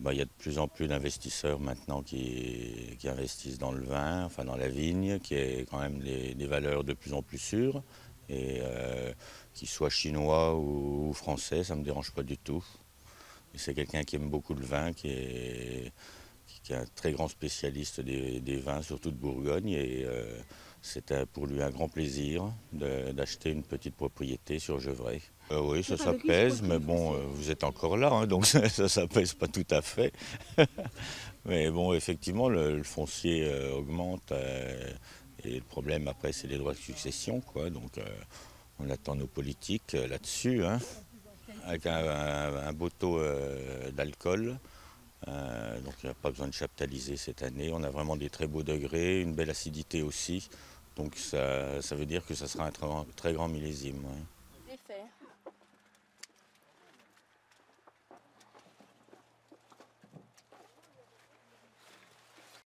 Bah, il y a de plus en plus d'investisseurs maintenant qui, investissent dans le vin, enfin dans la vigne, qui est quand même des, valeurs de plus en plus sûres. Et euh, qu'ils soient chinois ou, français, ça ne me dérange pas du tout. C'est quelqu'un qui aime beaucoup le vin, qui est, un très grand spécialiste des, vins, surtout de Bourgogne. Euh, c'est pour lui un grand plaisir d'acheter une petite propriété sur Gevrey. Euh, oui, ça s'apaise, mais bon, euh, vous êtes encore là, hein, donc ça ne s'apaise pas tout à fait. mais bon, effectivement, le, foncier euh, augmente et le problème après, c'est les droits de succession, quoi. Donc on attend nos politiques là-dessus, hein, avec un, beau taux d'alcool. Donc il n'y a pas besoin de chaptaliser cette année. On a vraiment des très beaux degrés, une belle acidité aussi. Donc ça, veut dire que ça sera un très, grand millésime.